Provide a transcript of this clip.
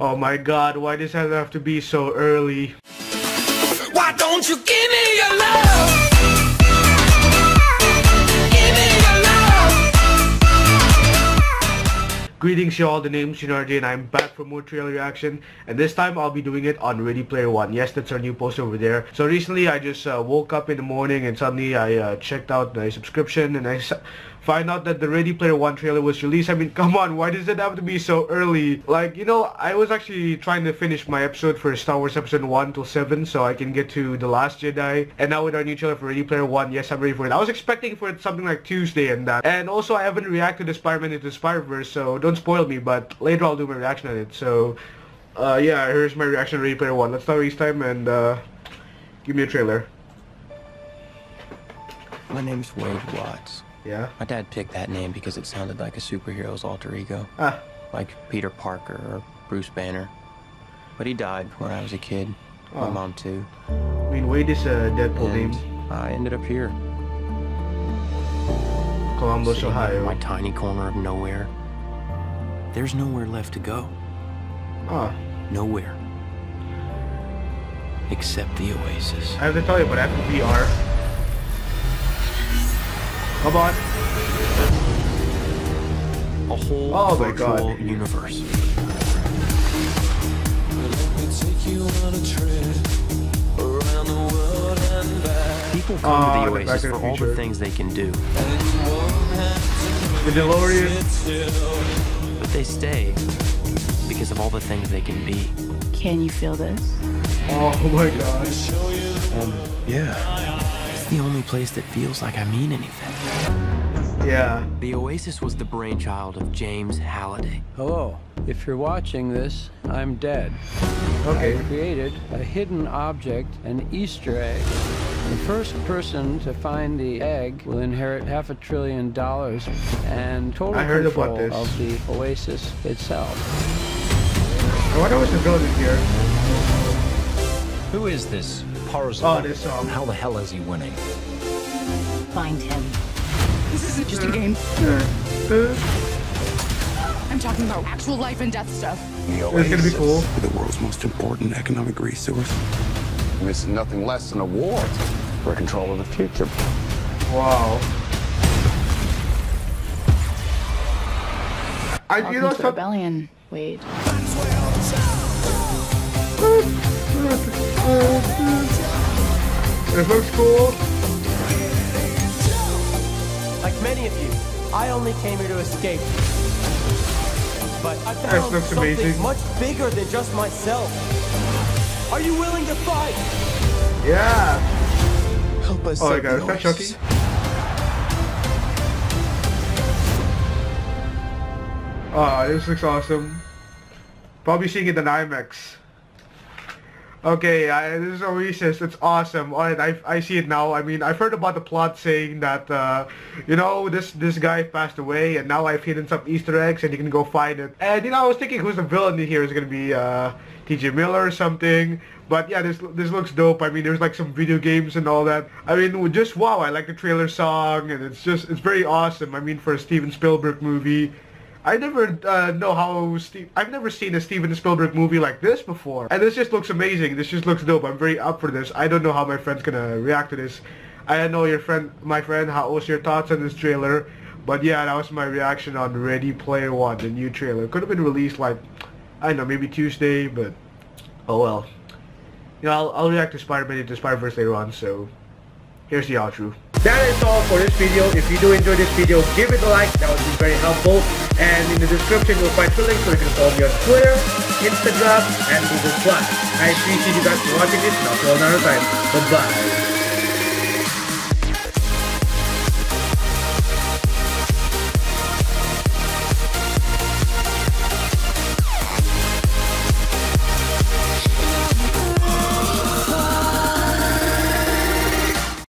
Oh my god, why does that have to be so early? Why don't you give me your love? Me your love. Greetings y'all, the name's Junardi and I'm back for more trailer reaction and this time I'll be doing it on Ready Player One. Yes, that's our new post over there. So recently I just uh, woke up in the morning and suddenly I uh, checked out my subscription and I find out that the Ready Player One trailer was released. I mean, come on, why does it have to be so early? Like, you know, I was actually trying to finish my episode for Star Wars Episode 1 till 7 so I can get to The Last Jedi. And now with our new trailer for Ready Player One, yes, I'm ready for it. I was expecting for it something like Tuesday and that. And also, I haven't reacted to Spider-Man into Spider-Verse, so don't spoil me, but later I'll do my reaction on it. So, uh, yeah, here's my reaction to Ready Player One. Let's not waste time and, uh, give me a trailer. My name's Wade Watts. Yeah? My dad picked that name because it sounded like a superhero's alter ego, Ah, like Peter Parker or Bruce Banner. But he died when I was a kid. My Oh. mom too. I mean, Wade is a Deadpool And name. I ended up here, Columbus, sitting in Ohio. my tiny corner of nowhere. There's nowhere left to go. Ah, Nowhere. Except the Oasis. I have to tell you, but to VR. Come on. A whole Oh my God. universe. People come Ah, to the the Oasis the for all the things they can do, The DeLorean. but they stay because of all the things they can be. Can you feel this? Oh my god. Yeah. It's the only place that feels like I mean anything. Yeah. The Oasis was the brainchild of James Halliday. Hello. If you're watching this, I'm dead. Okay. I created a hidden object, an Easter egg. The first person to find the egg will inherit half a trillion dollars and total I heard about control this. of the Oasis itself. I wonder what's the villain here. Who is this Parzival? Oh, this song. How the hell is he winning? Find him. This isn't just a game. I'm talking about actual life and death stuff. it's gonna be cool. the world's most important economic resource. This is nothing less than a war for control of the future. Wow. I, you know, Welcome to some, rebellion, Wade. It looks cool. Like many of you, I only came here to escape. But I This found looks something amazing. much bigger than just myself. Are you willing to fight? Yeah. Help us. Oh my god, the is that Oasis. Chucky? Oh, this looks awesome. Probably seeing it in IMAX. Okay, this is Oasis. It's awesome. Alright, I, I see it now. I mean, I've heard about the plot saying that, uh, you know, this this guy passed away, and now I've hidden some Easter eggs, and you can go find it. And you know, I was thinking who's the villain in here is gonna be uh, T.J. Miller or something. But yeah, this this looks dope. I mean, there's like some video games and all that. I mean, just wow. I like the trailer song, and it's just it's very awesome. I mean, for a Steven Spielberg movie. I never uh, know how Steve. I've never seen a Steven Spielberg movie like this before, and this just looks amazing. This just looks dope. I'm very up for this. I don't know how my friend's gonna react to this. I don't know your friend, my friend. How was your thoughts on this trailer? But yeah, that was my reaction on Ready Player One, the new trailer. Could have been released like I don't know, maybe Tuesday, but oh well. You know, I'll, I'll react to Spider-Man into Spider-Verse later on. So here's the outro. That is all for this video. If you do enjoy this video, give it a like. That would be very helpful. And in the description, you'll find two links so you can follow me on Twitter, Instagram, and Google+. i appreciate you guys for watching this, and I'll see you another time. Bye-bye.